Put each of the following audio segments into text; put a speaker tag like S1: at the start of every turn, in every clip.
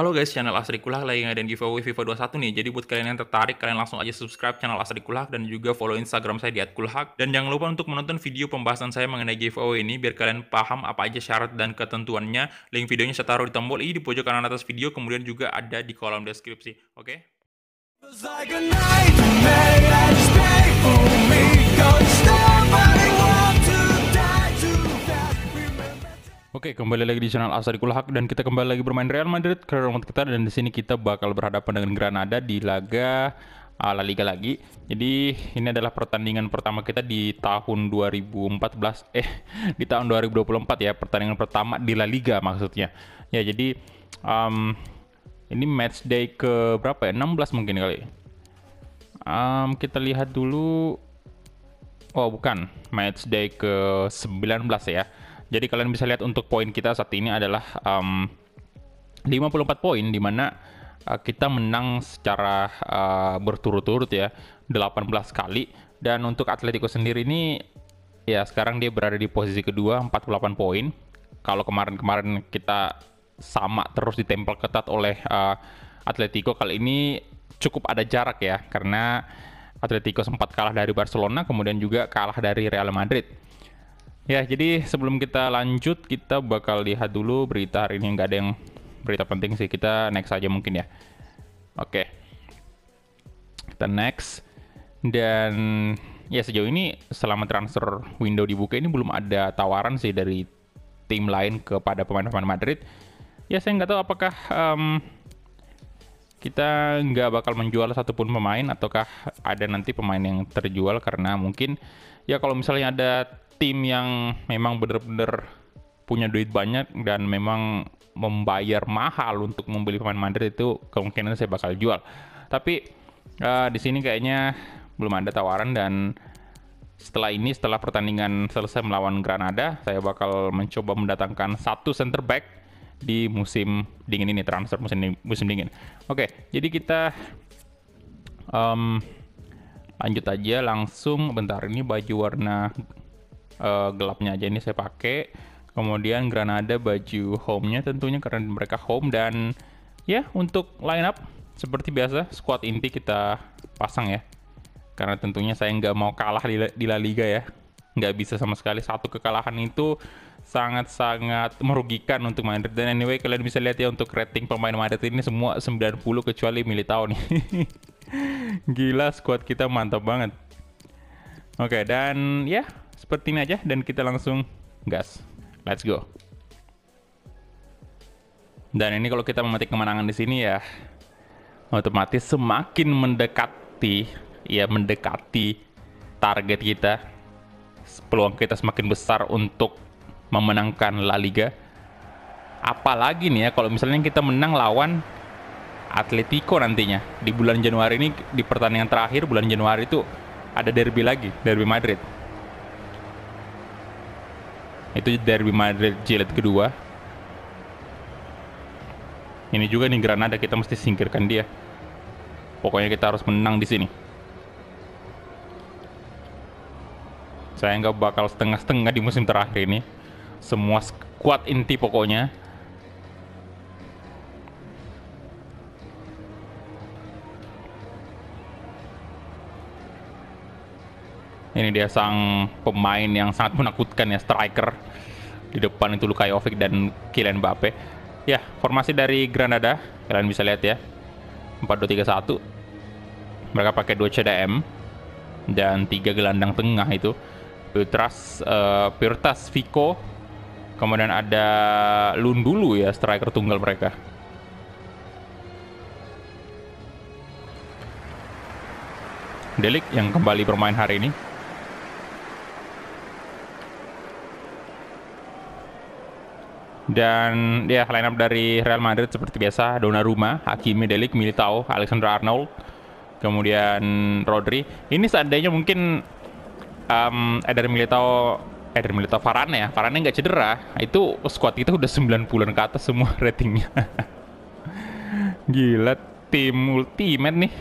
S1: Halo guys, channel Asri Kulak lagi ngadain giveaway FIFA 21 nih. Jadi buat kalian yang tertarik, kalian langsung aja subscribe channel Asri Kulak dan juga follow Instagram saya di @kulhak. Dan jangan lupa untuk menonton video pembahasan saya mengenai giveaway ini biar kalian paham apa aja syarat dan ketentuannya. Link videonya saya taruh di tombol i di pojok kanan atas video, kemudian juga ada di kolom deskripsi. Oke?
S2: Feels
S1: Oke, kembali lagi di channel Asari Kulhak dan kita kembali lagi bermain Real Madrid ke rumah kita dan di sini kita bakal berhadapan dengan Granada di laga uh, La Liga lagi. Jadi ini adalah pertandingan pertama kita di tahun 2014 eh di tahun 2024 ya, pertandingan pertama di La Liga maksudnya. Ya, jadi um, ini match day ke berapa ya? 16 mungkin kali. Um, kita lihat dulu Oh bukan, match day ke 19 ya. Jadi kalian bisa lihat untuk poin kita saat ini adalah um, 54 poin di mana uh, kita menang secara uh, berturut-turut ya 18 kali dan untuk Atletico sendiri ini ya sekarang dia berada di posisi kedua 48 poin. Kalau kemarin-kemarin kita sama terus ditempel ketat oleh uh, Atletico kali ini cukup ada jarak ya karena Atletico sempat kalah dari Barcelona kemudian juga kalah dari Real Madrid. Ya, jadi sebelum kita lanjut, kita bakal lihat dulu berita hari ini. Nggak ada yang berita penting sih, kita next aja mungkin ya. Oke. Kita next. Dan ya sejauh ini selama transfer window dibuka ini belum ada tawaran sih dari tim lain kepada pemain-pemain Madrid. Ya saya nggak tahu apakah em, kita nggak bakal menjual satupun pemain ataukah ada nanti pemain yang terjual karena mungkin ya kalau misalnya ada tim yang memang bener-bener punya duit banyak dan memang membayar mahal untuk membeli pemain Madrid itu kemungkinan saya bakal jual. Tapi eh, di sini kayaknya belum ada tawaran dan setelah ini setelah pertandingan selesai melawan Granada, saya bakal mencoba mendatangkan satu center back di musim dingin ini transfer musim ding- musim dingin. Oke, jadi kita em, lanjut aja langsung. Bentar ini baju warna eh, gelapnya aja ini saya pakai. Kemudian Granada baju home-nya tentunya karena mereka home dan ya untuk line up seperti biasa squad inti kita pasang ya. Karena tentunya saya nggak mau kalah di, La- di La Liga ya. Nggak bisa sama sekali satu kekalahan itu sangat-sangat merugikan untuk Madrid. Dan anyway kalian bisa lihat ya untuk rating pemain Madrid ini semua 90 kecuali Militao nih. Gila squad kita mantap banget. Oke dan ya seperti ini aja dan kita langsung gas. Let's go. Dan ini kalau kita memetik kemenangan di sini ya otomatis semakin mendekati ya mendekati target kita peluang kita semakin besar untuk memenangkan La Liga apalagi nih ya kalau misalnya kita menang lawan Atletico nantinya di bulan Januari ini di pertandingan terakhir bulan Januari itu ada derby lagi derby Madrid itu derby Madrid jilid kedua. Ini juga nih Granada kita mesti singkirkan dia. Pokoknya kita harus menang di sini. Saya nggak bakal setengah-setengah di musim terakhir ini. Semua squad inti pokoknya ini dia sang pemain yang sangat menakutkan ya striker di depan itu Luka Jovic dan Kylian Mbappe. Ya formasi dari Granada kalian bisa lihat ya. 4-2-3-1 mereka pakai dua CDM dan tiga gelandang tengah itu. Pirtas eh, Pirtas Vico. Kemudian ada Lundulu ya striker tunggal mereka. Delik yang kembali bermain hari ini dan ya line up dari Real Madrid seperti biasa Donnarumma, Hakimi, Delik, Militao, Alexander Arnold, kemudian Rodri. Ini seandainya mungkin um, Eder Militao Eder Militao Varane ya, Varane nggak cedera, itu squad kita udah 90-an ke atas semua ratingnya. Gila, tim ultimate nih.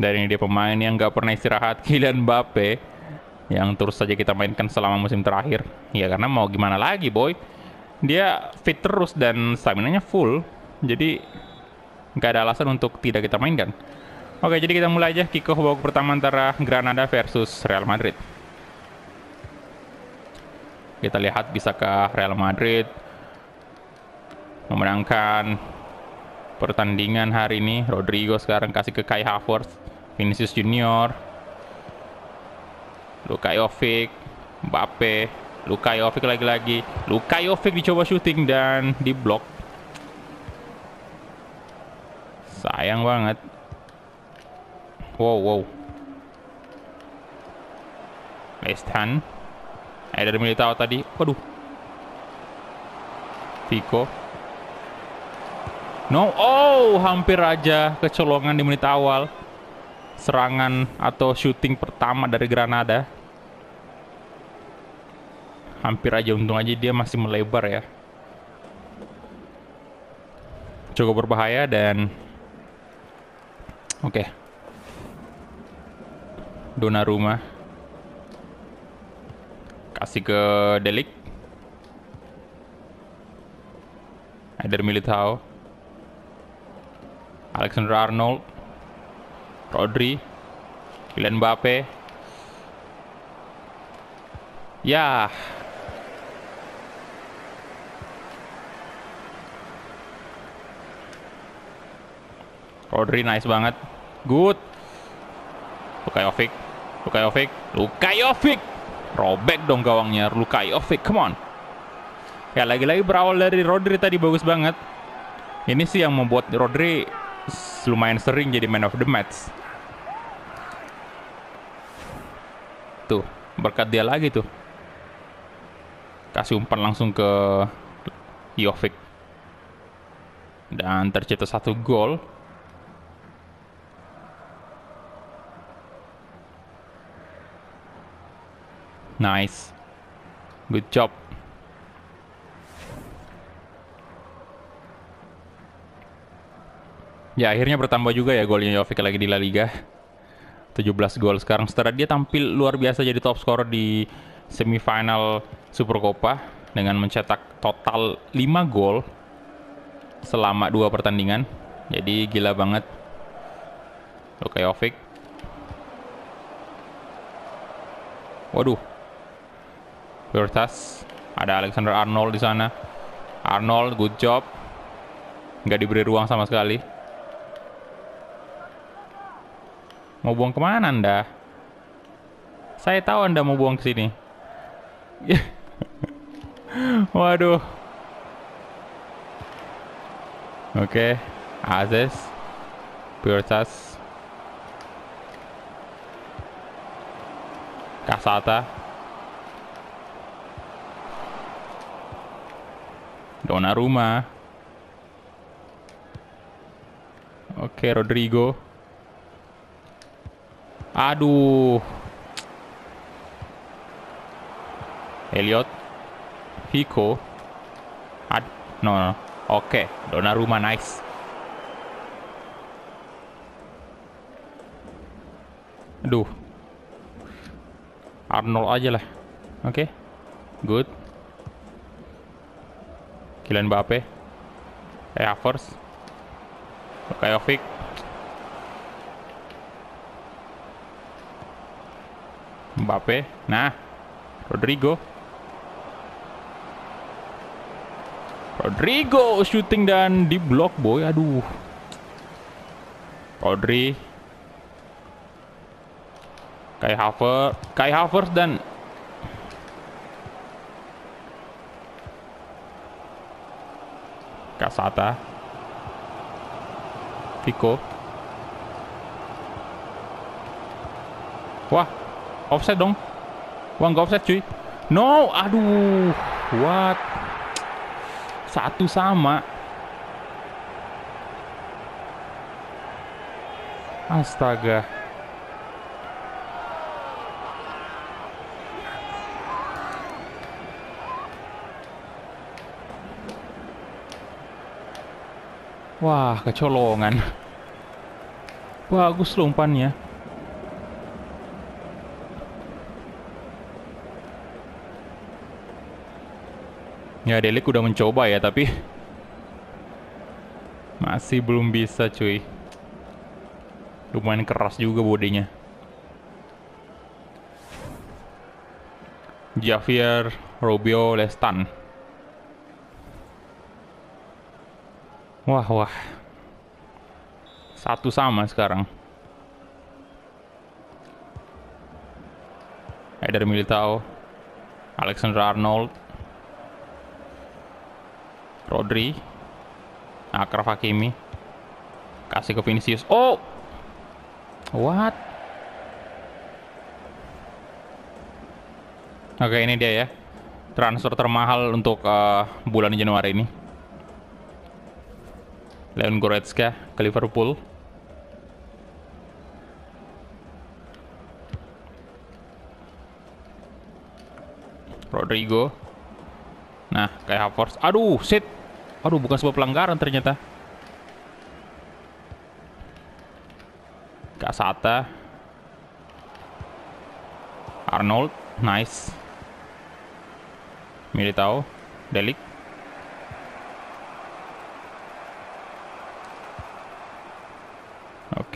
S1: Dan ini dia pemain yang nggak pernah istirahat, Kylian Mbappe. Yang terus saja kita mainkan selama musim terakhir. Ya karena mau gimana lagi, boy. Dia fit terus dan stamina-nya full. Jadi nggak ada alasan untuk tidak kita mainkan. Oke, jadi kita mulai aja kick off babak pertama antara Granada versus Real Madrid. Kita lihat bisakah Real Madrid memenangkan pertandingan hari ini. Rodrigo sekarang kasih ke Kai Havertz, Vinicius Junior, Luka Jovic, Mbappe, Luka Jovic lagi-lagi. Luka Jovic dicoba shooting dan diblok. Sayang banget. Wow, wow. Last hand. Eh dari Militao tadi. Waduh. Vico. No, oh, hampir aja kecolongan di menit awal. Serangan atau shooting pertama dari Granada. Hampir aja, untung aja dia masih melebar ya. Cukup berbahaya dan... Oke. Donnarumma. Kasih ke Delik. Eder Militao. Alexander Arnold, Rodri, Kylian Mbappe. Ya. Rodri nice banget. Good. Luka Jovic. Luka Jovic. Luka Jovic. Robek dong gawangnya Luka Jovic. Come on. Ya lagi-lagi berawal dari Rodri tadi bagus banget. Ini sih yang membuat Rodri lumayan sering jadi man of the match. Tuh, berkat dia lagi tuh. Kasih umpan langsung ke Jovic. Dan tercipta satu gol. Nice. Good job. Ya akhirnya bertambah juga ya golnya Jovic lagi di La Liga. 17 gol sekarang. Setelah dia tampil luar biasa jadi top scorer di semifinal Supercopa dengan mencetak total 5 gol selama dua pertandingan. Jadi gila banget. Luka Jovic. Waduh Bertas ada Alexander Arnold di sana Arnold good job nggak diberi ruang sama sekali Mau buang ke mana Anda? Saya tahu Anda mau buang ke sini. Waduh. Oke, Azes, Purtas, Kasata, Donnarumma. Oke, Rodrigo. Aduh. Elliot. Vico. Ad no, no. Oke, Donnarumma nice. Aduh. Arnold aja lah. Oke. Good. Kylian Mbappe. Eh, Havertz. Kajovic. Mbappe. Nah, Rodrigo. Rodrigo shooting dan di block boy. Aduh. Rodri. Kai Havertz, Kai Havertz dan Kasata. Vico. Wah, offset dong. Wah, nggak offset cuy. No, aduh. What? Satu sama. Astaga. Wah, kecolongan. Bagus loh umpannya. Ya, Delik udah mencoba ya, tapi masih belum bisa, cuy. Lumayan keras juga bodinya. Javier Robio Lestan. Wah wah. Satu sama sekarang. Eder Militao, Alexander Arnold, Rodri, Akraf Hakimi, kasih ke Vinicius. Oh, what? Oke ini dia ya, transfer termahal untuk uh, bulan Januari ini. Leon Goretzka ke Liverpool. Rodrigo. Nah, kayak Havertz. Aduh, shit. Aduh, bukan sebuah pelanggaran ternyata. Kasata. Arnold, nice. Militao, Delik.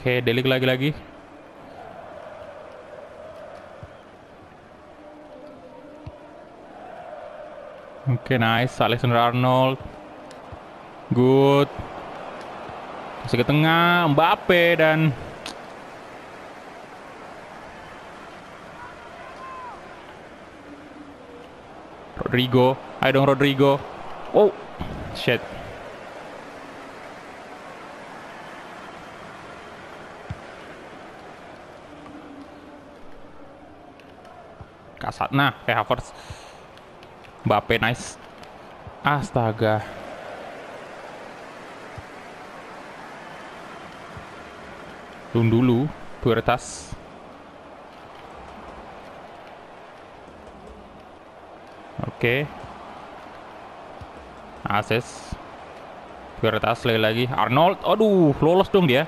S1: Oke, Delik lagi-lagi. Oke, nice. Alexander Arnold. Good. Kasih ke tengah, Mbappe dan Rodrigo. Ayo dong Rodrigo. Oh, shit. Kasat. Nah, kayak Havertz. Mbappe nice. Astaga. Turun dulu, Puertas. Oke. Ases. Puertas lagi-lagi. Arnold. Aduh, lolos dong dia.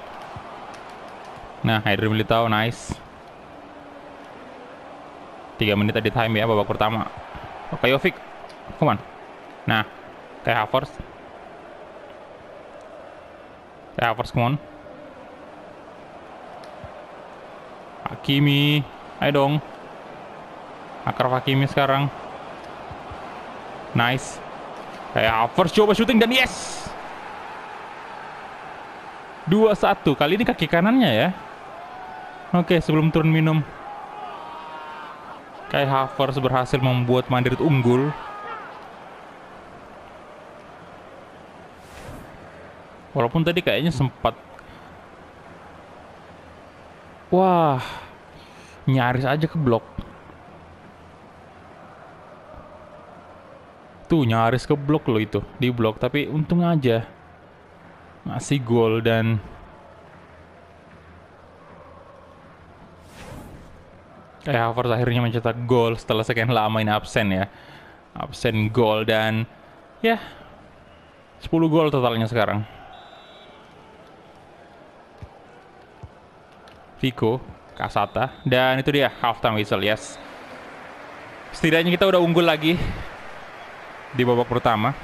S1: Nah, Eder Militao nice. 3 menit tadi time ya babak pertama. Oke, Jovic. Come on. Nah, kayak Havertz. Kayak Havertz, come on. Hakimi. Ayo dong. Akraf Hakimi sekarang. Nice. Kayak Havertz coba syuting dan yes. 2-1. Kali ini kaki kanannya ya. Oke, sebelum turun minum. Kai Havertz berhasil membuat Madrid unggul. Walaupun tadi kayaknya sempat Wah, nyaris aja ke blok. Tuh nyaris ke blok loh itu, di blok. Tapi untung aja masih gol dan kayak Havertz akhirnya mencetak gol setelah sekian lama ini absen ya. Absen gol dan ya 10 gol totalnya sekarang. Vico, Kasata, dan itu dia halftime whistle, yes. Setidaknya kita udah unggul lagi di babak pertama.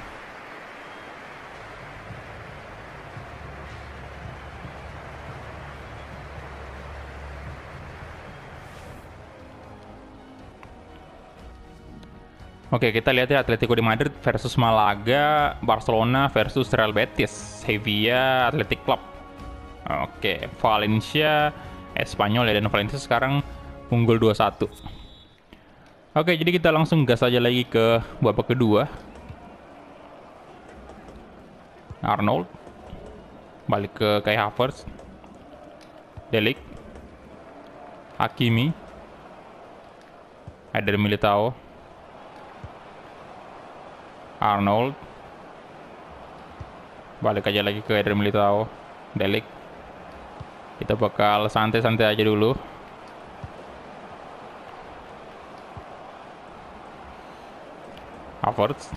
S1: Oke, kita lihat ya Atletico de Madrid versus Malaga, Barcelona versus Real Betis, Sevilla Athletic Club. Oke, Valencia, Espanyol ya dan Valencia sekarang unggul 2-1. Oke, jadi kita langsung gas aja lagi ke babak kedua. Arnold balik ke Kai Havertz. Delik. Hakimi. Eder Militao. Arnold. Balik aja lagi ke Eder Militao. Delik. Kita bakal santai-santai aja dulu. Havertz.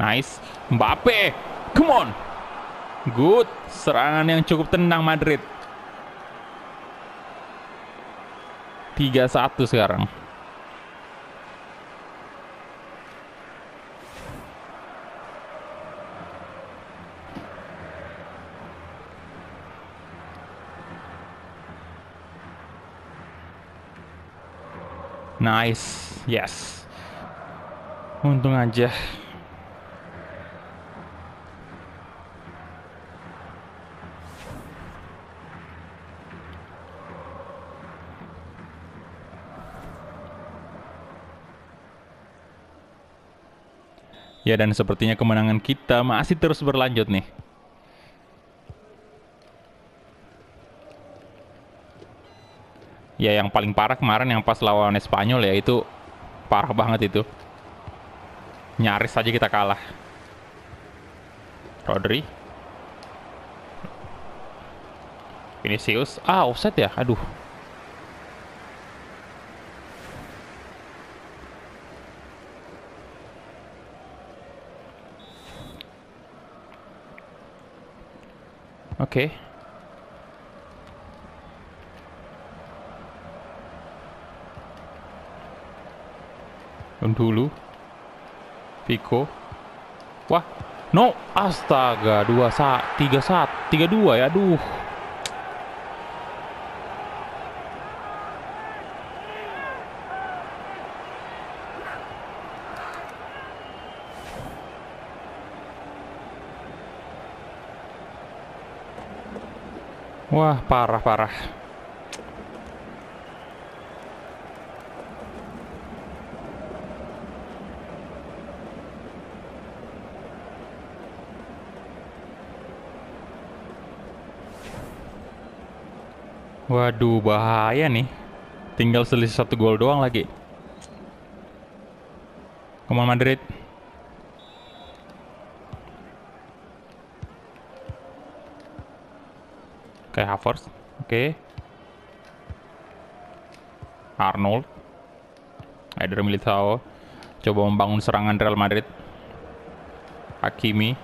S1: Nice. Mbappe. Come on. Good. Serangan yang cukup tenang Madrid. 3-1 sekarang. Nice. Yes. Untung aja. Ya dan sepertinya kemenangan kita masih terus berlanjut nih. Ya yang paling parah kemarin yang pas lawan Spanyol ya itu parah banget itu. Nyaris saja kita kalah. Rodri. Vinicius. Ah, offset ya? Aduh. Oke. Dulu. Vico. Wah, no, astaga, dua saat, tiga saat, tiga dua ya, aduh. Wah, parah, Waduh, bahaya nih. Tinggal selisih satu gol doang lagi. Come Madrid. Oke, Havertz. Oke. Arnold. Eder Militao. Coba membangun serangan Real Madrid. Hakimi.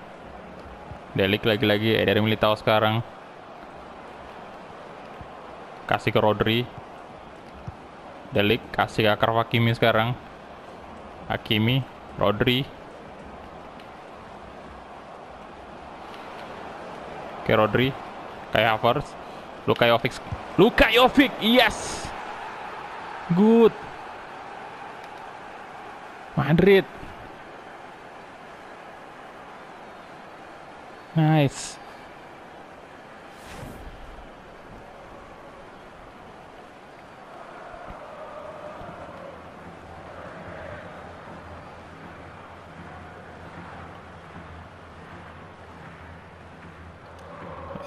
S1: Delik lagi-lagi. Eder Militao sekarang. Kasih ke Rodri. Delik. Kasih ke Akraf Hakimi sekarang. Hakimi. Rodri. Oke, Rodri. Kayak Havertz. Luka Jovic. Luka Jovic, yes. Good. Madrid. Nice.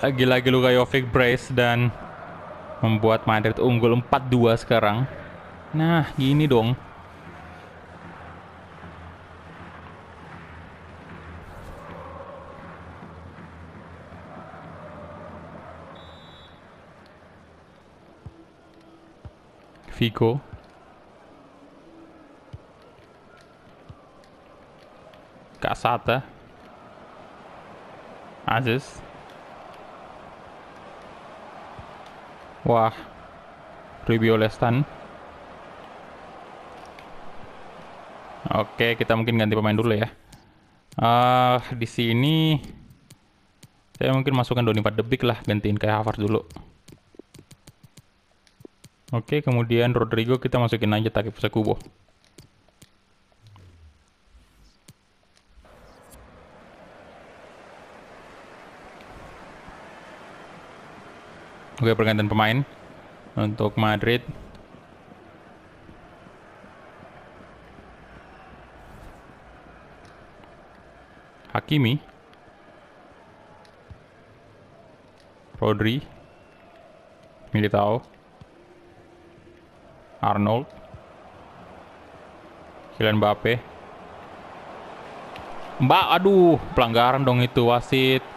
S1: Lagi-lagi Luka Jovic brace dan membuat Madrid unggul 4-2 sekarang. Nah, gini dong. Figo. Kasata. Aziz. Wah, Rubio Lestan. Oke, kita mungkin ganti pemain dulu ya. Ah, di sini saya mungkin masukkan Doni Debik lah, gantiin kayak Havertz dulu. Oke, kemudian Rodrigo kita masukin aja Takip Sekubo. Oke, pergantian pemain untuk Madrid. Hakimi. Rodri. Militao. Arnold. Kylian Mbappe. Mbak, aduh, pelanggaran dong itu wasit.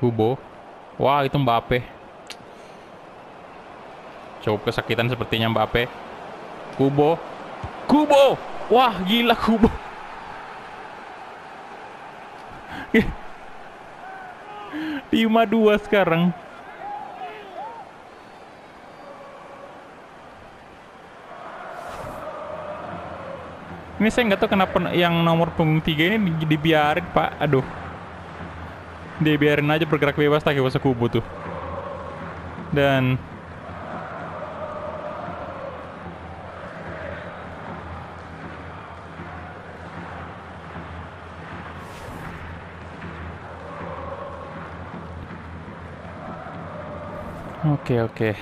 S1: Kubo. Wah, itu Mbappe. Cukup kesakitan sepertinya Mbappe. Kubo. Kubo. Wah, gila Kubo. Lima dua sekarang. Ini saya nggak tahu kenapa yang nomor punggung tiga ini di- dibiarin pak. Aduh. Dia biarin aja bergerak bebas tak kubu tuh. Dan Oke, oke.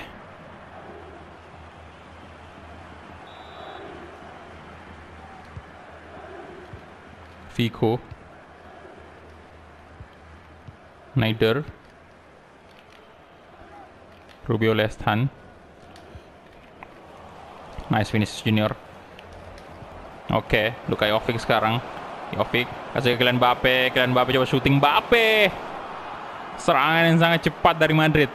S1: Vico. Snyder. Rubio left hand. Nice finish junior. Oke, Luka Jovic sekarang. Jovic kasih ke Kylian Mbappe. Kylian Mbappe coba shooting Mbappe. Serangan yang sangat cepat dari Madrid.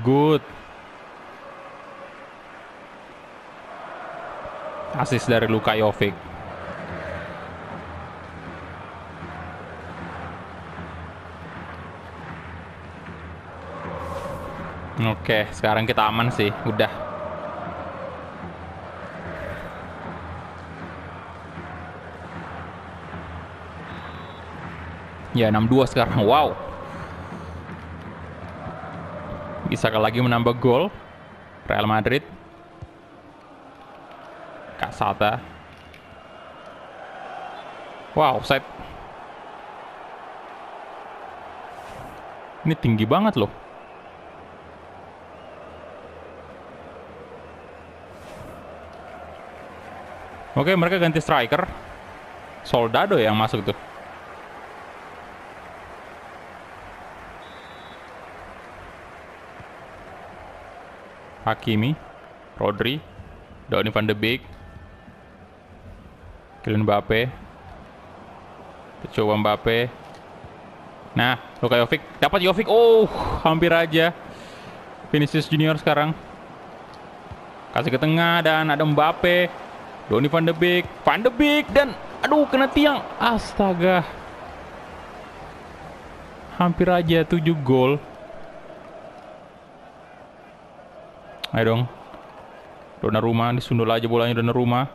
S1: Good. Asis dari Luka Jovic. Oke, sekarang kita aman sih. Udah. Ya, 6-2 sekarang. Wow. Bisa lagi menambah gol. Real Madrid. Kasata. Wow, offside. Ini tinggi banget loh. Oke, mereka ganti striker. Soldado yang masuk tuh. Hakimi, Rodri, Donny van de Beek, Kylian Mbappe, coba Mbappe. Nah, Luka Jovic dapat Jovic. Oh, hampir aja. Vinicius Junior sekarang. Kasih ke tengah dan ada Mbappe. Donny van de Beek, van de Beek dan aduh kena tiang. Astaga. Hampir aja 7 gol. Ayo dong. Donnarumma disundul aja bolanya Donnarumma.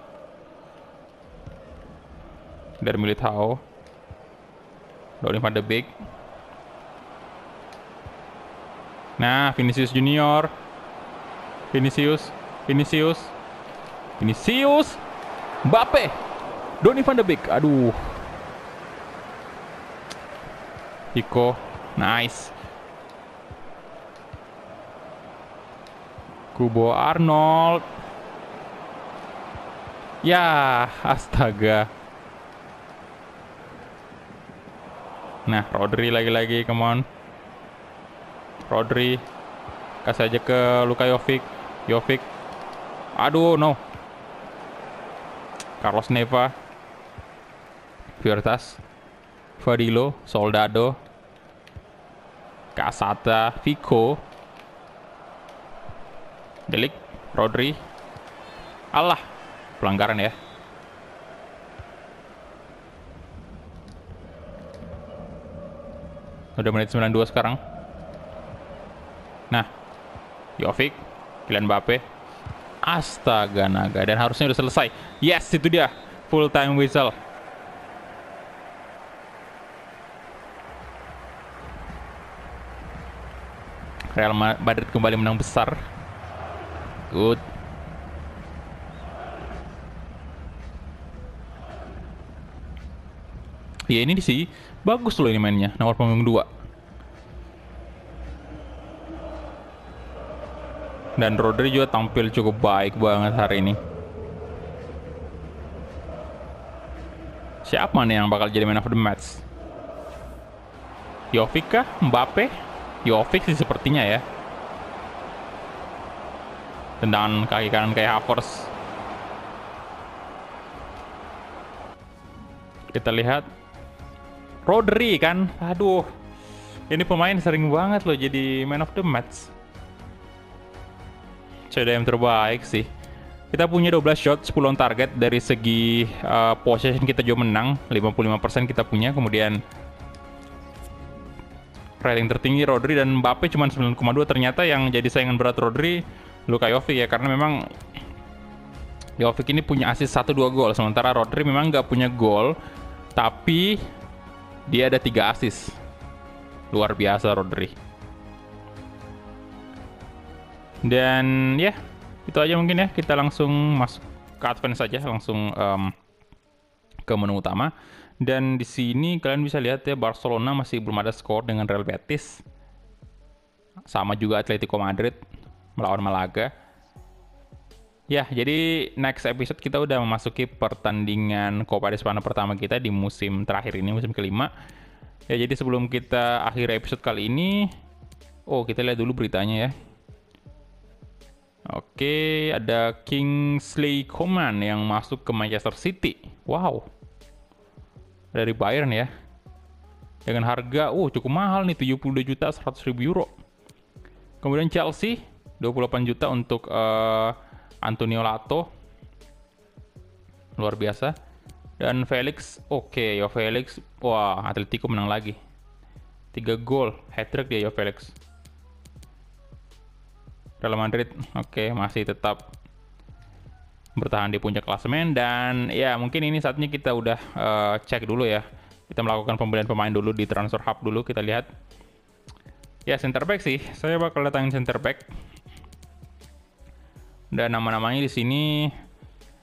S1: Dari Militao. Donny van de Beek. Nah, Vinicius Junior. Vinicius, Vinicius. Vinicius. Mbappe. Donny van de Beek. Aduh. Iko. Nice. Kubo Arnold. Ya, astaga. Nah, Rodri lagi-lagi, come on. Rodri. Kasih aja ke Luka Jovic. Jovic. Aduh, no. Carlos Neva. Virtas. Fadilo. Soldado. Casata. Vico. Delik, Rodri. Allah, pelanggaran ya. Udah menit 92 sekarang. Nah, Jovic, Kylian Mbappe. Astaga naga dan harusnya udah selesai. Yes, itu dia. Full time whistle. Real Madrid kembali menang besar. Good. Ya ini sih bagus loh ini mainnya nomor punggung 2. Dan Rodri juga tampil cukup baik banget hari ini. Siapa nih yang bakal jadi man of the match? Jovic kah? Mbappe? Jovic sih sepertinya ya. Tendangan kaki kanan kayak Havertz. Kita lihat Rodri kan. Aduh. Ini pemain sering banget loh jadi man of the match. CDM terbaik sih. Kita punya 12 shot, 10 on target dari segi uh, possession kita juga menang, 55% kita punya. Kemudian rating tertinggi Rodri dan Mbappe cuma 9,2 ternyata yang jadi saingan berat Rodri Luka Jovic ya karena memang Jovic ini punya assist 1 2 gol sementara Rodri memang nggak punya gol tapi Dia ada tiga assist. Luar biasa Rodri. Dan ya, itu aja mungkin ya. Kita langsung masuk ke advance saja, langsung em, ke menu utama. Dan di sini kalian bisa lihat ya Barcelona masih belum ada skor dengan Real Betis. Sama juga Atletico Madrid melawan Malaga. Ya, jadi next episode kita udah memasuki pertandingan Copa de Spanya pertama kita di musim terakhir ini, musim kelima. Ya, jadi sebelum kita akhir episode kali ini, oh kita lihat dulu beritanya ya. Oke, ada Kingsley Coman yang masuk ke Manchester City. Wow, dari Bayern ya. Dengan harga, uh cukup mahal nih, 72 juta 100 ribu euro. Kemudian Chelsea, 28 juta untuk eh, Antonio Lato. Luar biasa. Dan Felix, oke, Yo Felix. Wah, Atletico menang lagi. 3 gol, hat-trick dia Yo Felix. Real Madrid, oke, masih tetap bertahan di puncak klasemen dan ya mungkin ini saatnya kita udah eh, cek dulu ya. Kita melakukan pembelian pemain dulu di transfer hub dulu kita lihat. Ya center back sih, saya bakal datangin center back. Dan nama-namanya di sini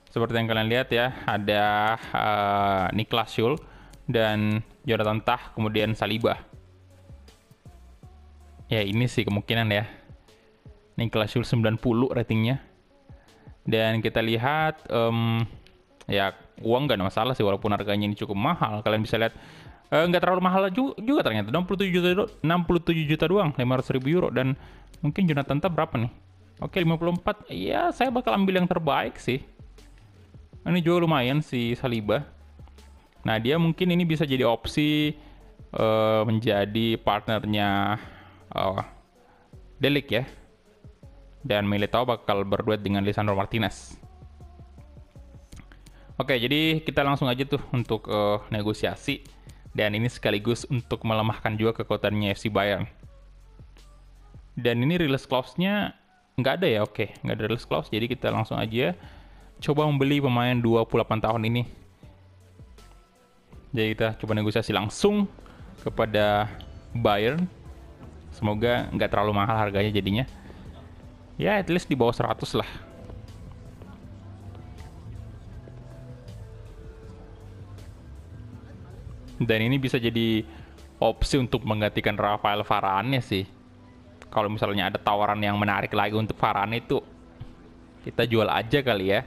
S1: seperti yang kalian lihat ya, ada eh, Niklas Schul dan Jonathan Tah, kemudian Saliba. Ya ini sih kemungkinan ya. Niklas Schul 90 ratingnya. Dan kita lihat em, ya uang nggak ada masalah sih walaupun harganya ini cukup mahal. Kalian bisa lihat eh, nggak terlalu mahal juga, juga ternyata 67 juta do- 67 juta doang 500 ribu euro dan mungkin Jonathan Tah berapa nih? Oke 54 ya saya bakal ambil yang terbaik sih. Ini juga lumayan si Saliba. Nah dia mungkin ini bisa jadi opsi eh, menjadi partnernya eh, Delik ya dan Militao bakal berduet dengan Lisandro Martinez. Oke, jadi kita langsung aja tuh untuk eh, negosiasi dan ini sekaligus untuk melemahkan juga kekuatannya FC Bayern. Dan ini release clause-nya nggak ada ya, oke, nggak ada release clause, jadi kita langsung aja coba membeli pemain 28 tahun ini. Jadi kita coba negosiasi langsung kepada Bayern. Semoga nggak terlalu mahal harganya jadinya ya at least di bawah 100 lah. Dan ini bisa jadi opsi untuk menggantikan Rafael Varane sih. Kalau misalnya ada tawaran yang menarik lagi untuk Varane itu kita jual aja kali ya.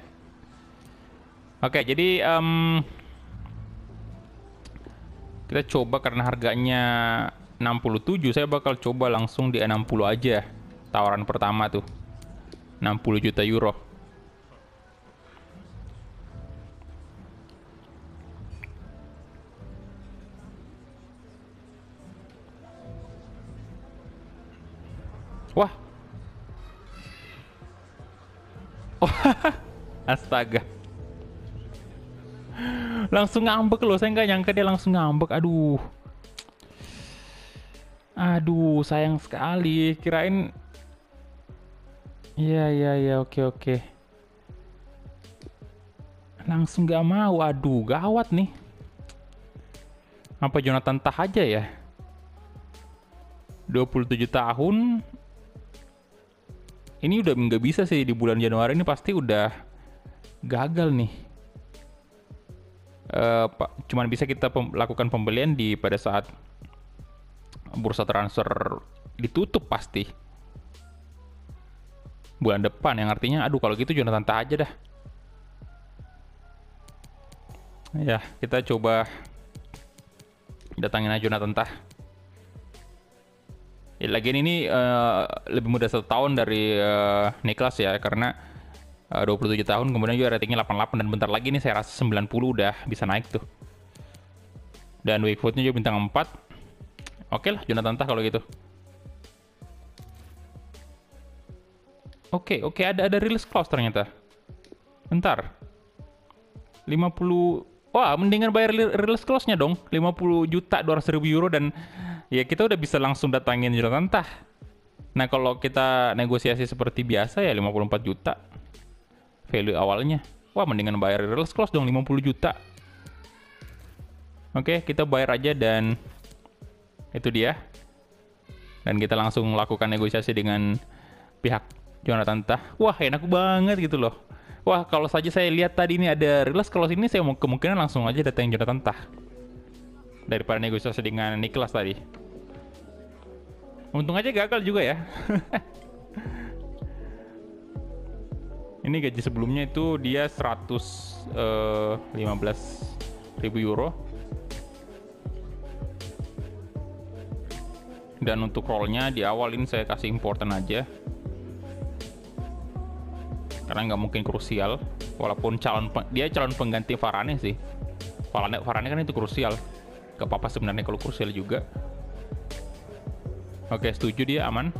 S1: Oke jadi em, kita coba karena harganya 67 saya bakal coba langsung di 60 aja tawaran pertama tuh 60 juta euro. Wah. Oh astaga. Langsung ngambek loh saya nggak nyangka dia langsung ngambek. Aduh. Aduh, sayang sekali. Kirain Iya, iya, iya, oke, oke. Langsung gak mau. Aduh, gawat nih. Apa Jonathan Tah aja ya? 27 tahun. Ini udah nggak bisa sih di bulan Januari ini pasti udah gagal nih. Pak, cuman bisa kita pem- lakukan pembelian di pada saat bursa transfer ditutup pasti bulan depan yang artinya aduh kalau gitu Jonathan Tah aja dah. Ya kita coba datangin aja Jonathan Tah. Ya, lagian ini eh, lebih muda satu tahun dari eh, Niklas ya karena eh, 27 tahun kemudian juga ratingnya 88 dan bentar lagi nih saya rasa 90 udah bisa naik tuh. Dan Wakefootnya juga bintang 4 Oke lah, Jonathan Tah kalau gitu. Oke, oke ada ada release clause ternyata. Bentar. 50 Wah, mendingan bayar release clause-nya dong. 50 juta 200 ribu euro dan ya kita udah bisa langsung datangin Jonathan Tah. Nah, kalau kita negosiasi seperti biasa ya 54 juta value awalnya. Wah, mendingan bayar release clause dong 50 juta. Oke, kita bayar aja dan itu dia. Dan kita langsung lakukan negosiasi dengan pihak Jonathan Tah. Wah, enak banget gitu loh. Wah, kalau saja saya lihat tadi ini ada rilis, kalau sini saya kemungkinan langsung aja datang Jonathan Tah. Daripada negosiasi dengan Niklas tadi. Untung aja gagal juga ya. Ini gaji sebelumnya itu dia 115 ribu euro. Dan untuk rollnya di awal ini saya kasih important aja. Karena nggak mungkin krusial. Walaupun calon dia calon pengganti Varane sih. Varane, Varane kan itu krusial. Gak apa-apa sebenarnya kalau krusial juga. Oke, setuju dia aman.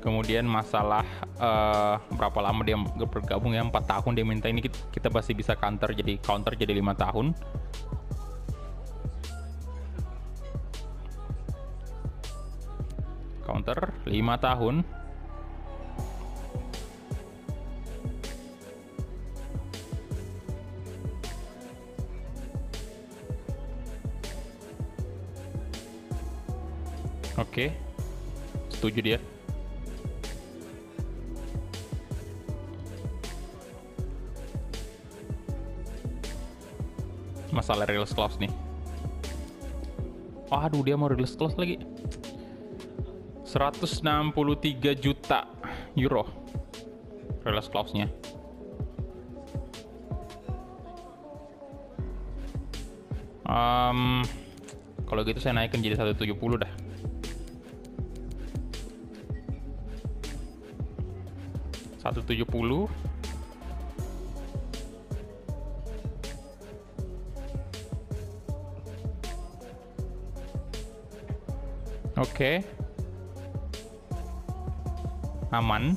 S1: Kemudian masalah eh, berapa lama dia bergabung ya 4 tahun dia minta ini kita, kita pasti bisa counter jadi counter jadi lima tahun. Counter 5 tahun. Oke. Setuju dia. Masalah release clause nih. Waduh, dia mau release clause lagi. 163 juta euro release clause-nya. Um, kalau gitu saya naikin jadi 170 dah. Satu tujuh puluh. Oke. Aman.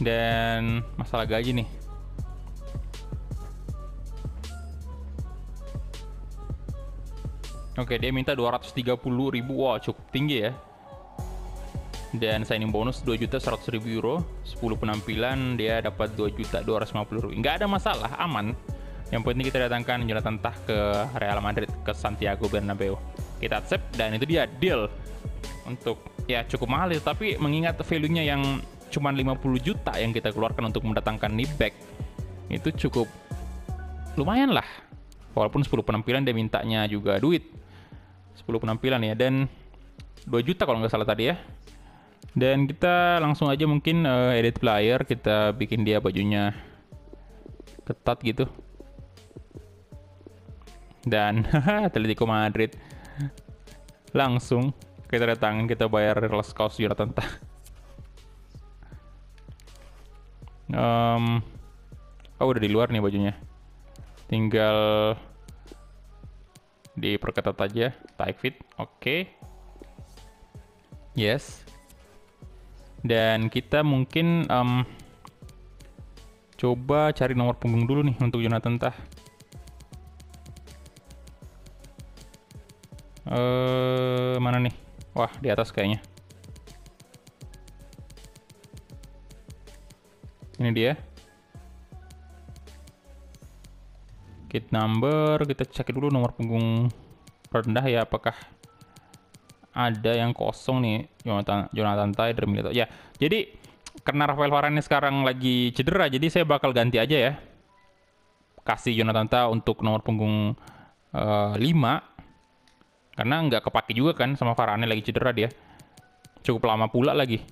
S1: Dan masalah gaji nih. Oke, dia minta 230 ribu. Wah, cukup tinggi ya. Dan signing bonus 2 juta 100 ribu euro. 10 penampilan dia dapat 2 juta 250 ribu. Nggak ada masalah, aman. Yang penting kita datangkan Jonathan Tah ke Real Madrid, ke Santiago Bernabeu. Kita accept dan itu dia deal untuk ya cukup mahal itu. Tapi mengingat value-nya yang cuma 50 juta yang kita keluarkan untuk mendatangkan nih back itu cukup lumayan lah. Walaupun 10 penampilan dia mintanya juga duit. 10 penampilan ya dan 2 juta kalau nggak salah tadi ya. Dan kita langsung aja mungkin eh, edit player kita bikin dia bajunya ketat gitu. Dan Atletico Madrid. Langsung kita datangin kita bayar Real Cost Jonathan Tah. Em, oh udah di luar nih bajunya. Tinggal diperketat aja, tight fit, oke. Yes. Dan kita mungkin em, coba cari nomor punggung dulu nih untuk Jonathan Tah. Eh mana nih? Wah, di atas kayaknya. Ini dia. Kit number, kita cek dulu nomor punggung rendah ya apakah ada yang kosong nih Jonathan Jonathan dari Milito. Ya, jadi karena Rafael Varane sekarang lagi cedera, jadi saya bakal ganti aja ya. Kasih Jonathan Tah untuk nomor punggung 5 karena nggak kepake juga kan sama Varane lagi cedera dia. Cukup lama pula lagi.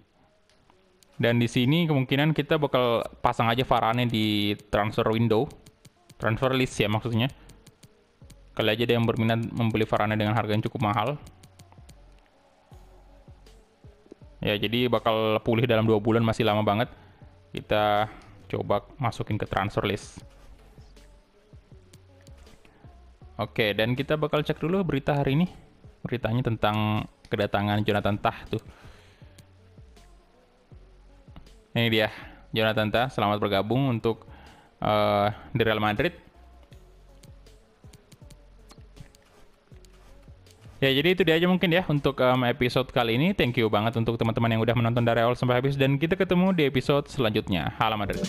S1: Dan di sini kemungkinan kita bakal pasang aja Varane di transfer window. Transfer list ya maksudnya. Kali aja ada yang berminat membeli Varane dengan harga yang cukup mahal. Ya, jadi bakal pulih dalam dua bulan masih lama banget. Kita coba masukin ke transfer list. Oke, dan kita bakal cek dulu berita hari ini. Beritanya tentang kedatangan Jonathan Tah tuh. Ini dia, Jonathan Tah. Selamat bergabung untuk eh, di Real Madrid. Ya jadi itu dia aja mungkin ya untuk um, episode kali ini. Thank you banget untuk teman-teman yang udah menonton dari awal sampai habis dan kita ketemu di episode selanjutnya. Halo Madrid.